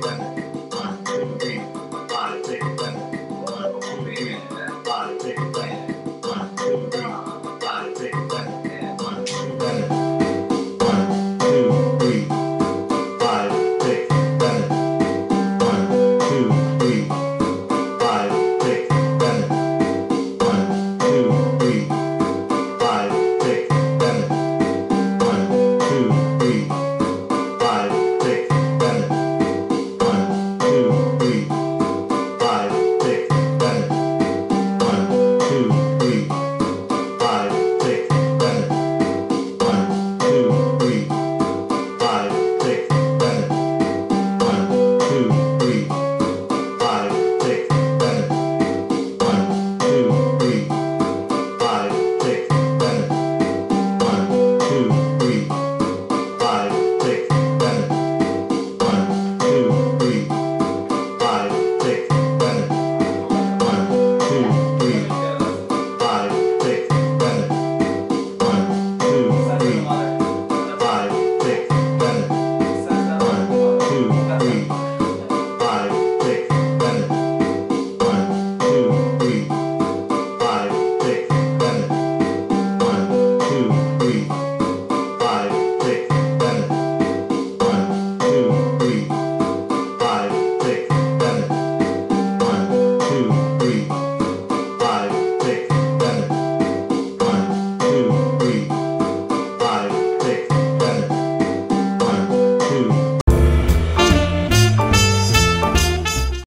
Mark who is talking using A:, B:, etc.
A: Body, take it back.